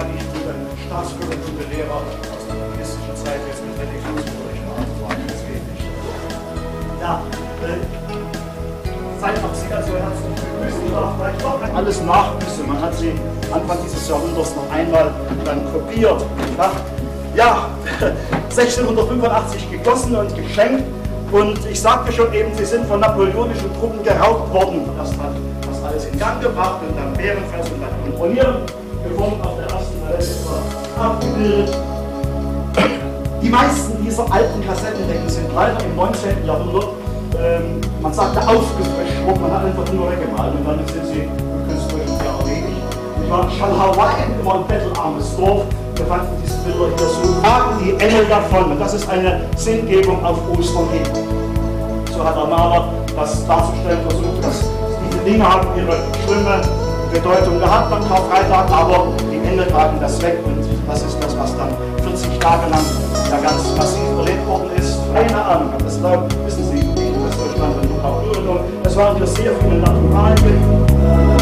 kann ich über Staatsbürger, gute Lehrer aus der kommunistischen Zeit jetzt mit religionsbürgerlichen Antworten, das geht nicht. Ja, äh, seid auch Sie also herzlich begrüßen oder vielleicht doch alles nachbüßen. Man hat sie Anfang dieses Jahrhunderts noch einmal dann kopiert und ja, 1685 gegossen und geschenkt. Und ich sagte schon eben, sie sind von napoleonischen Truppen geraubt worden. Das hat das alles in Gang gebracht und dann Bärenfest und dann Kontrollieren gefunden auf der ersten Palette abgebildet. Die meisten dieser alten Kassettendecken sind leider im 19. Jahrhundert, ähm, man sagte aufgefrischt worden, man hat einfach nur weggemalt und damit sind sie künstlerisch sehr erledigt. Ich war schon Hawaii immer ein bettelarmes Dorf, wir fanden diese Bilder hier so, tragen die Engel davon. Und das ist eine Sinngebung auf Ostern hin. So hat der Maler das darzustellen versucht, dass diese Dinge haben ihre schlimme Bedeutung gehabt am Karfreitag, aber die Engel tragen das weg und das ist das, was dann 40 Tage lang ja ganz massiv erlebt worden ist. Keine Ahnung, das glaub, wissen Sie, in Westdeutschland und auch Es waren hier sehr viele Naturalien.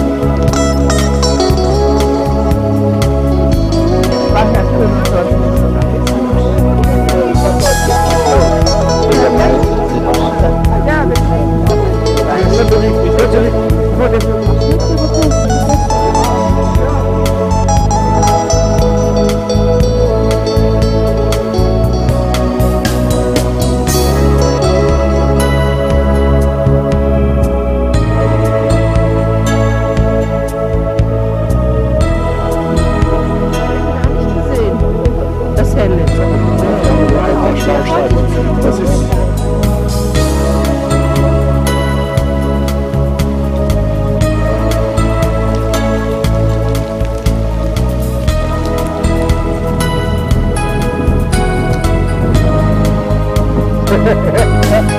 Música